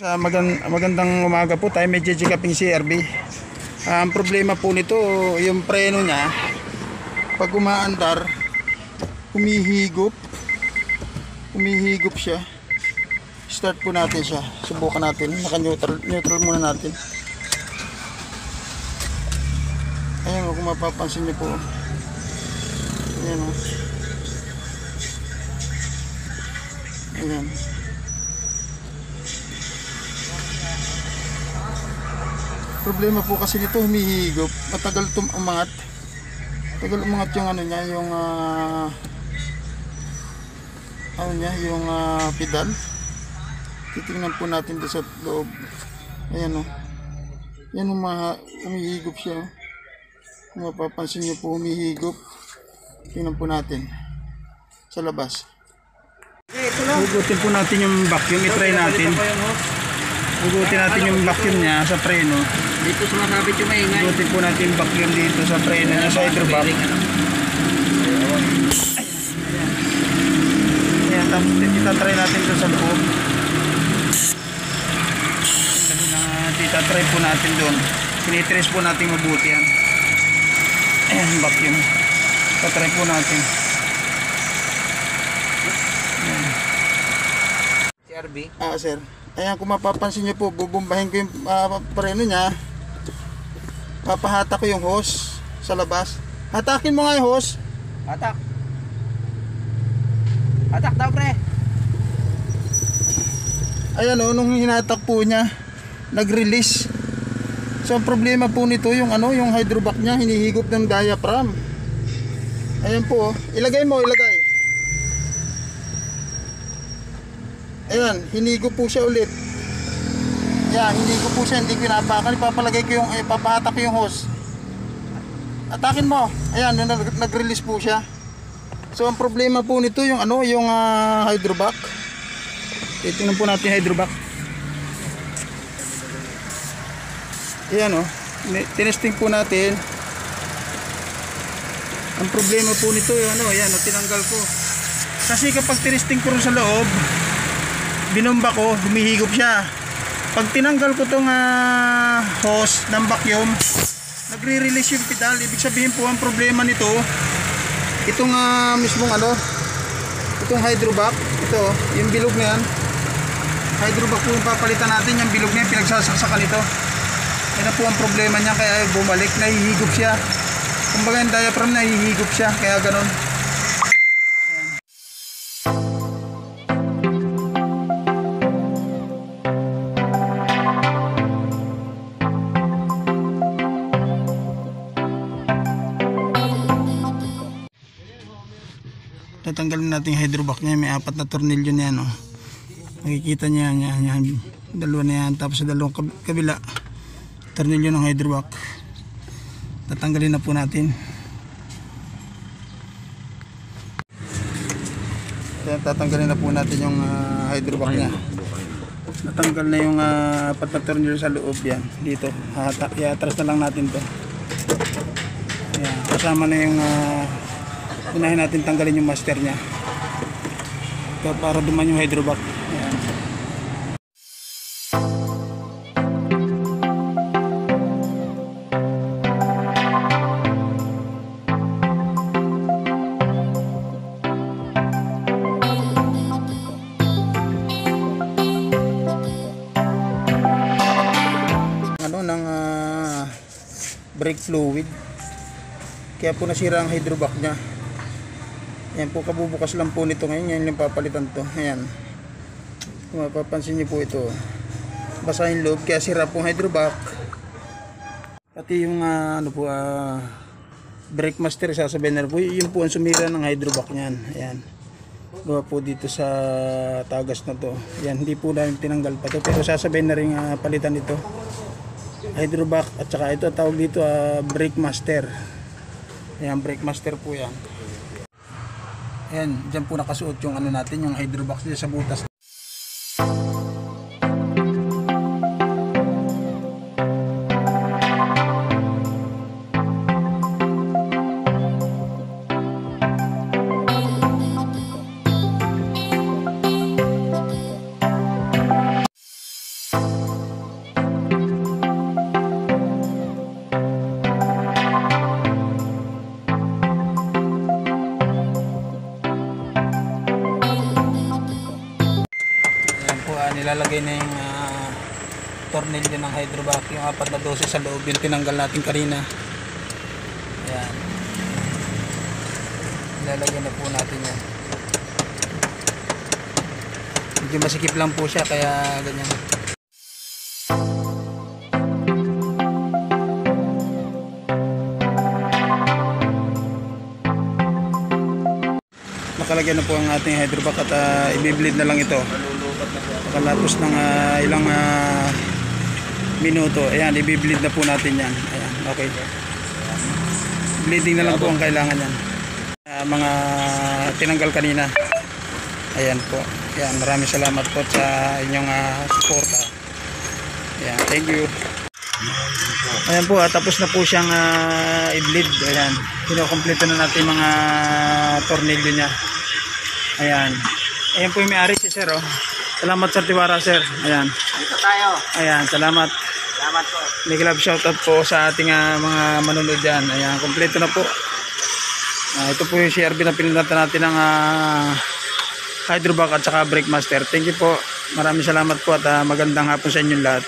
Sa magan- magandang umaga po tayo may JJ Kaping CRB. Ah, ang problema po nito, yung preno niya, pag umaandar, humihigop. Humihigop siya. Start po natin siya. Subukan natin. Naka-neutral neutral muna natin. Ayan kung mapapansin niyo po. Ayan o. Ayan. Problema po kasi nito humihigop. Matagal tum umangat. Tagal umangat yung ano niya, yung ah, ano niya, yung ah, pedal. Titingnan po natin doon sa loob. Ayan o. Yan uma, humihigop siya. oh. Kung mapapansin niyo po humihigop. Tingnan po natin. Sa labas. Hugutin po natin yung vacuum. I-try natin. Hugutin natin yung vacuum niya sa preno. Dito sumasabit yung maingay. Hugutin po natin yung vacuum dito sa preno niya sa hydrovac. Ayan, tapos itatry natin ito sa loob. Na itatry po natin doon. Sinitrace po natin mabuti yan. Ayan, vacuum. Itatry po natin. CRB. Ah, sir. Ayan, kung mapapansin niyo po, bubumbahin ko yung ah, preno niya. Papahatak ko yung hose sa labas. Hatakin mo nga yung hose. Atak. Atak daw pre. Ayan o, nung hinatak po niya, nag-release. So, ang problema po nito, yung ano, yung hydrovac niya, hinihigop ng diaphragm. Ayan po, oh. ilagay mo, ilagay. Ayan, hinigo po siya ulit. Yan, hinigo po siya, hindi ko. Ipapalagay ko yung, eh, papahatak ko yung hose. Atakin mo. Ayan, nag- nag-release po siya. So, ang problema po nito, yung ano, yung ah, hydrovac. Titingnan po natin yung hydrovac. Ayan o. Tinesting po natin. Ang problema po nito yung ano, ayan o, tinanggal ko. Kasi kapag tinesting ko rin sa loob, binomba ko, humihigop siya. Pag tinanggal ko tong ah, hose ng vacuum, nagre-release yung pedal. Ibig sabihin po ang problema nito, itong ah, mismong ano, itong hydrovac, ito, yung bilog na yan, hydrovac po yung papalitan natin, yung bilog na yan, pinagsasaksakan ito. Yan po ang problema niya, kaya bumalik, nahihigop siya. Kumbaga yung diaphragm nahihigop siya, kaya ganun. Tatanggalin natin yung hydrovac niya. May apat na tornilyo na yan oh. makikita niya yan, yan dalawa na yan. Tapos sa dalawang kab- kabila tornilyo ng hydrovac. Tatanggalin na po natin. Yan, tatanggalin na po natin yung ah, hydrovac niya. Natanggal na yung ah, apat na tornilyo sa loob yan. Dito. Iatras na lang natin to. Yan, kasama na yung ah, unahin natin tanggalin yung master niya. Kaya para duman yung hydrovac. Ayan. ano ng ah, brake fluid. Kaya po nasira ang hydrovac niya Ayan po, kabubukas lang po nito ngayon. Yan yung papalitan to. Ayan. Kung mapapansin niyo po ito. Basa yung loob, kaya sira po hydrovac. Pati yung ah, ano po, ah, brake master sasabihin na po, yun po ang sumira ng hydrovac niyan. Ayan. Gawa po dito sa tagas na to. Ayan, hindi po namin tinanggal pa to. Pero sasabihin na rin ah, palitan ito. Hydrovac at saka ito tawag dito ah, brake master. Ayan, brake master po yan. Ayan, dyan po nakasuot yung ano natin, yung hydrovac dyan sa butas. Nakalagay na yung ah, tornilyo ng hydrovac yung apat na dose sa loob yung tinanggal natin kanina. Ayan. Ilalagay na po natin yan. Medyo masikip lang po siya kaya ganyan. Nakalagay na po ang ating hydrovac at uh, i-bleed na lang ito Pagkatapos ng ah, ilang ah, minuto, ayan, i-bleed na po natin yan. Ayan, okay. Bleeding na lang po ang kailangan yan. Ah, mga tinanggal kanina. Ayan po. Ayan, maraming salamat po sa inyong ah, suporta. Ayan, thank you. Ayan po, tapos na po siyang ah, i-bleed. Ayan, kinukompleto na natin mga tornilyo niya. Ayan. Ayan po yung may-ari si Sir, oh. Salamat sa tiwara, Sir. Ayan. Dito tayo. Ayan, salamat. Salamat po. Big love shoutout po sa ating ah, mga manonood dyan. Ayan, kompleto na po. Ah, ito po yung CRB na pinuntan natin ng uh, Hydrovac at saka Brake Master. Thank you po. Maraming salamat po at ah, magandang hapon sa inyong lahat.